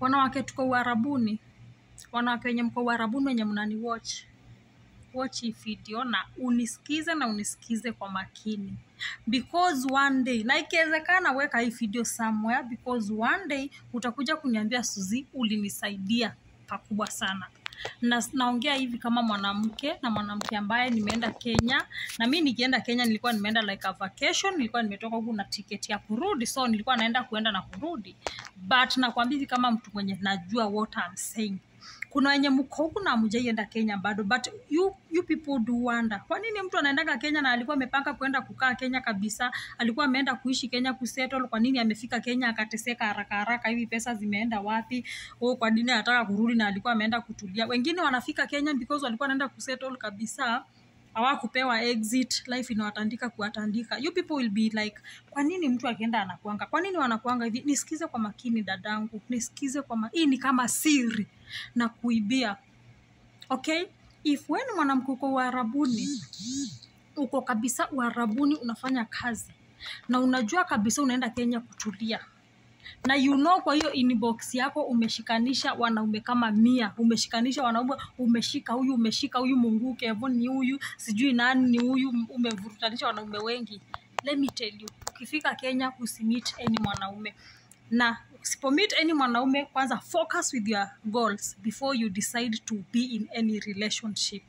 wanawake tuko uharabuni. Wanawake wenye mko uharabuni wenye mnani watch. Watch hii video na unisikize na unisikize kwa makini. Because one day na ikiwezekana weka hii video somewhere because one day utakuja kuniambia suzi ulinisaidia pakubwa sana na naongea hivi kama mwanamke na mwanamke ambaye nimeenda kenya. Na mi nikienda kenya nilikuwa nimeenda like a vacation nilikuwa nimetoka huku na tiketi ya kurudi. So nilikuwa naenda kuenda na kurudi. But nakwambia hivi kama mtu mwenye najua what I'm saying kuna wenye mko huku na mjaienda kenya bado but you, you people do wonder. Kwa nini mtu anaendaga kenya na alikuwa amepanga kwenda kukaa kenya kabisa alikuwa ameenda kuishi kenya kusettle kwa nini amefika kenya akateseka haraka haraka hivi pesa zimeenda wapi? Oh, kwa nini anataka kurudi na alikuwa ameenda kutulia? Wengine wanafika kenya because walikuwa wanaenda kusettle kabisa hawakupewa exit life inawatandika kuwatandika. You people will be like kwa nini mtu akienda anakuanga? kwa nini wanakuanga hivi? Nisikize kwa makini dadangu. Nisikize kwa ma... hii ni kama siri na kuibia. Okay? If wewe mwanamke uko uharabuni uko kabisa uharabuni unafanya kazi. Na unajua kabisa unaenda kenya kutulia. Na you know kwa hiyo inbox yako umeshikanisha wanaume kama mia. Umeshikanisha wanaume umeshika huyu umeshika huyu munguu kevo ni huyu sijui nani ni huyu umevurutanisha wanaume wengi. Let me tell you ukifika kenya usimit any mwanaume na usipomit any mwanaume kwanza focus with your goals before you decide to be in any relationship.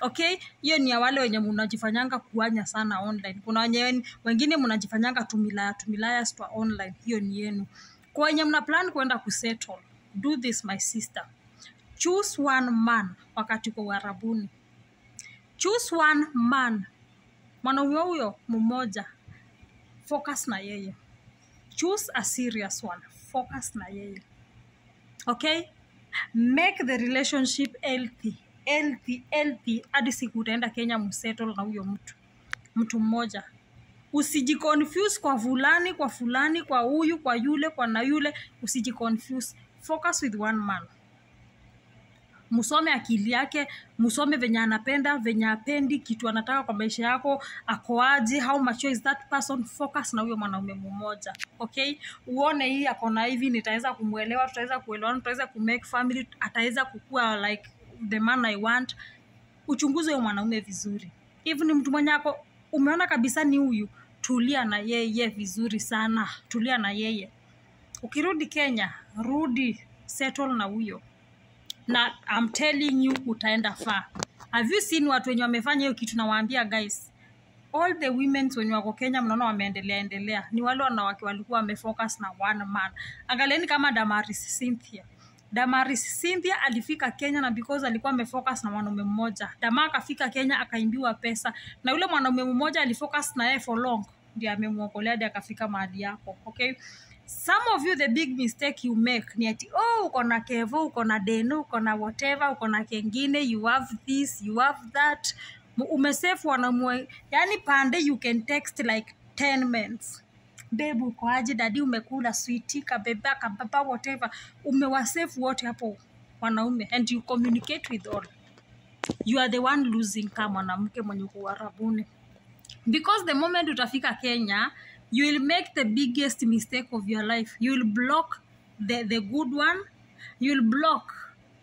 Okay? Hiyo ni ya wale wenye mnajifanyanga kuanya sana online. Kuna wenye wengine mnajifanyanga tumilaya tumilaya stwa online. Hiyo ni yenu. Kwa wenye mna plan kwenda kusettle do this my sister. Choose one man wakati kwa uharabuni choose one man. Mwanaume huyo mmoja focus na yeye choose a serious one. Focus na yeye. Okay? Make the relationship healthy. Healthy healthy. Hadi siku utaenda kenya msettle na huyo mtu. Mtu mmoja. Usijiconfuse kwa fulani kwa fulani kwa huyu kwa yule kwa na yule. Usijiconfuse. Focus with one man msome akili yake msome venye anapenda venye apendi kitu anataka kwa maisha yako akoaje how mature is that person focus na huyo mwanaume mmoja okay? Uone hii akona hivi nitaweza kumwelewa tutaweza kuelewana tutaweza kumake family ataweza kukua like the man i want. Uchunguze huyo mwanaume vizuri. Hivi ni mtu mwenye ako umeona kabisa ni huyu tulia na yeye vizuri sana tulia na yeye. Ukirudi kenya rudi settle na huyo na I'm telling you utaenda far. Have you seen watu wenye wamefanya hiyo kitu? Nawaambia guys all the women wenye wako kenya mnaona wameendelea endelea. Ni wale wanawake walikuwa wamefocus na one man. Angalieni kama damaris cynthia. Damaris cynthia alifika kenya na because alikuwa amefocus na mwanaume mmoja. Dama akafika kenya akaimbiwa pesa. Na yule mwanaume mmoja alifocus na yeye for long. Ndio amemwokolea hadi akafika mahali yako okay some of you the big mistake you make ni ati oh uko na kevo uko na deno uko na whatever uko na kengine you have this you have that. Umesefu wanamwe yani pande you can text like 10 mens bebu uko aje? Dadi umekula switi kabeba kababa whatever. Umewasefu wote hapo wanaume and you communicate with all. You are the one losing kama mwanamke mwenye kuwarabuni because the moment utafika kenya you will make the biggest mistake of your life. You will block the, the good one. You will block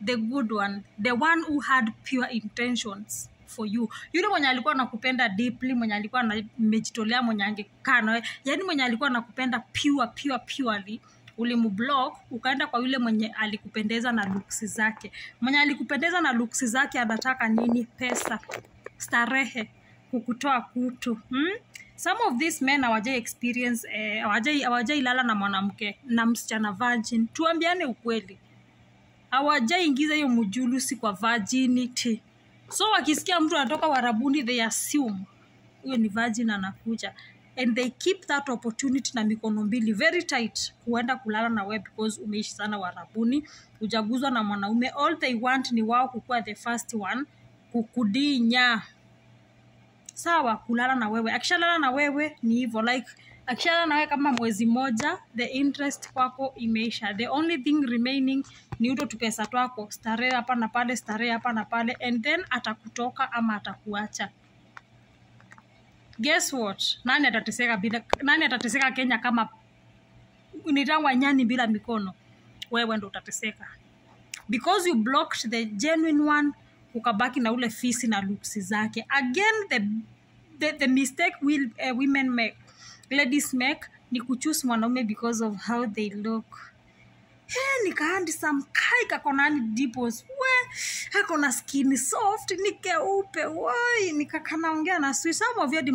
the good one. The one who had pure intentions for you. Yule mwenye alikuwa nakupenda deeply mwenye alikuwa amejitolea mwenye angekaa yani mwenye alikuwa nakupenda pure pure purely ulimblock ukaenda kwa yule mwenye alikupendeza na luksi zake. Mwenye alikupendeza na luksi zake anataka nini? Pesa. Starehe. Kukutoa kutu. Hmm? Some of these men hawajai experience eh, hawajai hawajai lala na mwanamke na msichana virgin. Tuambiane ukweli. Hawajai ingiza hiyo mujulusi kwa virginity. So wakisikia mtu anatoka warabuni they assume huyo ni virgin anakuja. And they keep that opportunity na mikono mbili very tight kuenda kulala na wewe because umeishi sana warabuni ujaguzwa na mwanaume. All they want ni wao kukuwa the first one kukudinya sawa kulala na wewe. Akishalala na wewe ni hivyo like akishalala na wewe kama mwezi moja the interest kwako imeisha. The only thing remaining ni uto tupesa twako starehe hapa na pale starehe hapa na pale and then atakutoka ama atakuacha. Guess what? Nani atateseka bila nani atateseka kenya kama nitangwa nyani bila mikono? Wewe ndo utateseka. Because you blocked the genuine one ukabaki na ule fisi na luksi zake. Again the, the, the mistake will, uh, women make ladies make ni kuchuse mwanaume because of how they look. He, nikaandi samkai kakonani dipos we akona skini soft ni keupe woi nikakanaongea na of you hadi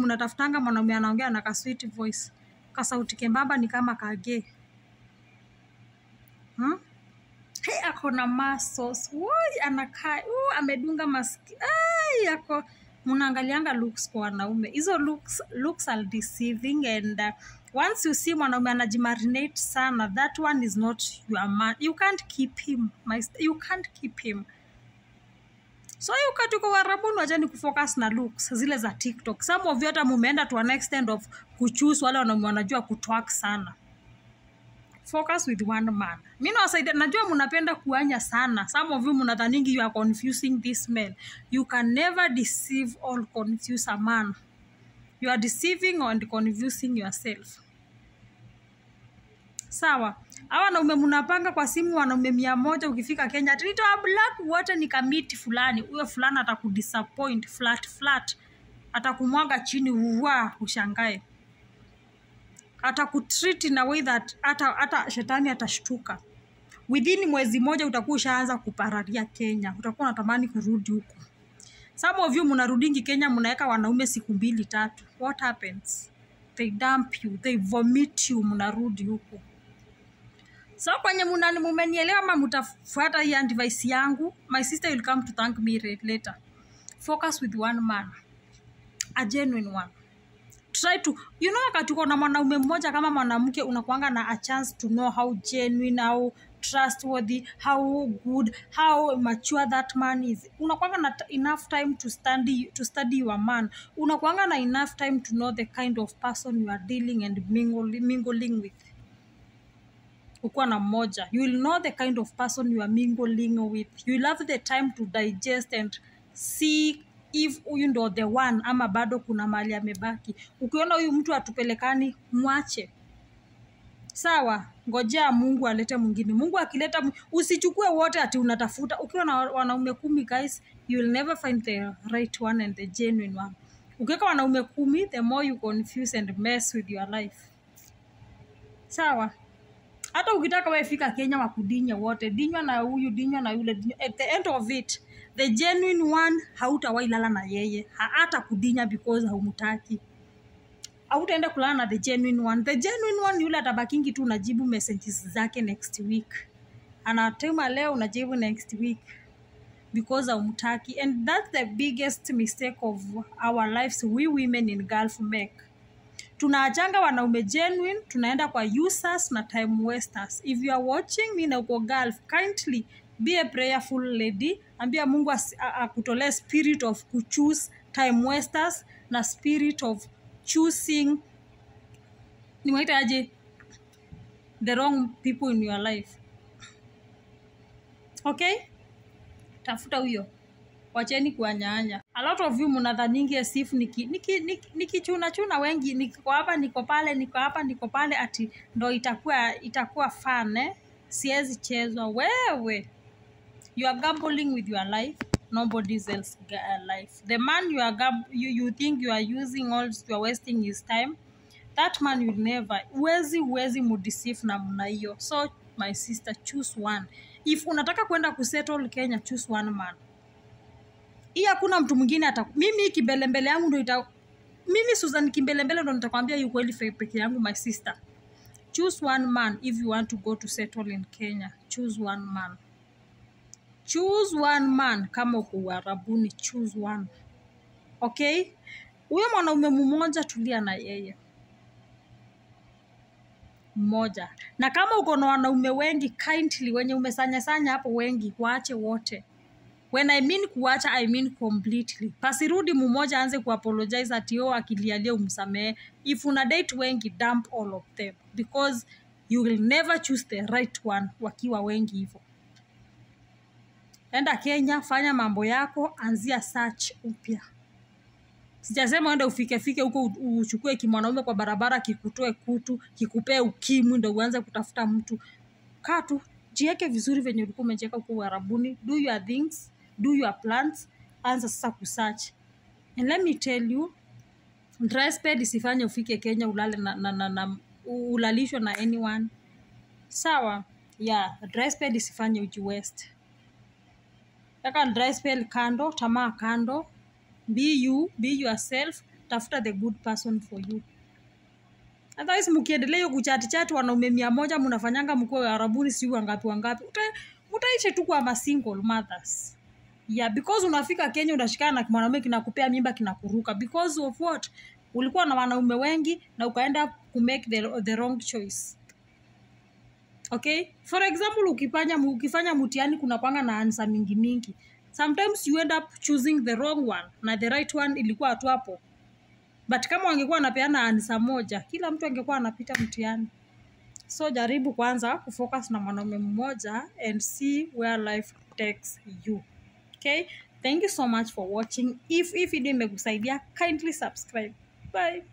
mwanaume anaongea na kaswit voice. Kasauti kembamba ni kama kage hmm? Hey, ako na muscles. Woi anakaa uh, amedunga maski. Ay, ako. Mnaangalianga looks kwa wanaume. Hizo looks, looks are deceiving and uh, once you see mwanaume anajimarinate sana that one is not your man. You can't keep him my, you can't keep him. So hiyo wakati uko warabuni wachani kufocus na looks zile za tiktok. Some of you hata mumeenda to an extent of kuchuse wale wanaume wanajua kutwak sana focus with one man. Mi nawasaidia najua mnapenda kuanya sana. Some of you mnadhaningi you are confusing this man. You can never deceive or confuse a man. You are deceiving and confusing yourself. Sawa. Hawa wanaume mnapanga kwa simu wanaume mia moja ukifika kenya. Black wote ni kamiti fulani. Huyo fulani atakudisappoint flat flat. Atakumwaga chini uwa ushangae atakutreat in a way that hata hata shetani atashtuka. Within mwezi moja utakuwa ushaanza kupararia kenya. Utakuwa unatamani kurudi huko. some of you mnarudingi kenya mnaweka wanaume siku mbili tatu. What happens? They dump you. They vomit you mnarudi huko. so kwenye munani mumenielewa ama mtafuata hii advice yangu? My sister will come to thank me later. Focus with one man. A genuine one try to you know wakati uko na mwanaume mmoja kama mwanamke unakuanga na a chance to know how genuine how trustworthy how good how mature that man is. Unakuanga na enough time to study, to study your man. Unakuanga na enough time to know the kind of person you are dealing and mingling, mingling with. Ukuwa na mmoja. You will know the kind of person you are mingling with. You will have the time to digest and see if huyu ndo the one ama bado kuna mali amebaki. Ukiona huyu mtu atupelekani mwache. Sawa ngojea mungu alete mwingine. Mungu akileta usichukue wote ati unatafuta. Ukiwa na wanaume kumi guys you will never find the right one and the genuine one. Ukiweka wanaume kumi the more you confuse and mess with your life. Sawa. Hata ukitaka wefika kenya wakudinya wote. Dinywa na huyu dinywa na yule dinywa. at the end of it the genuine one hautawailala na yeye hata kudinya because haumtaki. Hautaenda kulala na the genuine one. The genuine one yule atabakingi tu unajibu messages zake next week. Anatema leo unajibu next week because haumtaki. And that's the biggest mistake of our lives we women in gulf make tunaachanga wanaume genuine tunaenda kwa users na time wasters. If you are watching me na uko gulf kindly be a prayerful lady. Ambia mungu akutolee spirit of kuchoose time wasters na spirit of choosing. Nimwaitaje the wrong people in your life. Okay? Tafuta huyo. Wacheni kuanyaanya a lot of you mnadhaningi asif nikichuna niki, niki, niki chuna chuna wengi niko hapa niko pale niko hapa niko pale ati ndo itakuwa itakuwa fun eh? siwezi chezwa wewe you are gambling with your life. Nobody else life. The man you are you, you think you are using all you are wasting his time that man will never uwezi mudeceive na mna hiyo. So my sister choose one. If unataka kwenda kusettle kenya choose one man. Hii hakuna mtu mwingine ata mimi kimbelembele yangu ndo ita mimi susan kimbelembele ndo nitakwambia hii kweli peke yangu my sister. Choose one man if you want to go to settle in kenya. Choose one man choose one man kama uko uarabuni choose one. Okay? Huyo mwanaume mmoja tulia na yeye. Mmoja. Na kama uko na wanaume wengi kindly wenye umesanyasanya hapo wengi waache wote. When i mean kuacha i mean completely. Pasirudi mmoja anze kuapologize ati yo akilialia umsamehe. If una date wengi dump all of them. Because you will never choose the right one wakiwa wengi hivyo enda kenya fanya mambo yako anzia search upya. Sijasema enda ufikefike huko uchukue kimwanaume kwa barabara kikutoe kutu kikupee ukimwi ndo uanze kutafuta mtu. Kaa tu jieke vizuri venye ulikuwa umejiweka huko Uarabuni, do your things do your plans anza sasa kusearch and let me tell you dress spell isifanye ufike kenya ulale na, na, na, na ulalishwa na anyone. Sawa yeah dress spell isifanye uji west weka dry spell kando tamaa kando. Be you be yourself. Tafuta the good person for you. Otherwise mkiendelea hiyo kuchatichati wanaume mia moja mnafanyanga mkuwa arabuni siu wangapi wangapi. Uta, utaishi tu kwa single mothers. Yeah because unafika kenya unashikana na mwanaume kinakupea mimba kinakuruka. Because of what? Ulikuwa na wanaume wengi na ukaenda kumake the, the wrong choice okay? For example ukifanya ukifanya mtihani kuna kwanga na ansa mingi mingi. Sometimes you end up choosing the wrong one na the right one ilikuwa tu hapo. But kama wangekuwa wanapeana ansa moja kila mtu angekuwa anapita mtihani. So jaribu kwanza kufocus na mwanaume mmoja and see where life takes you. Okay? Thank you so much for watching. If if video imekusaidia kindly subscribe. Bye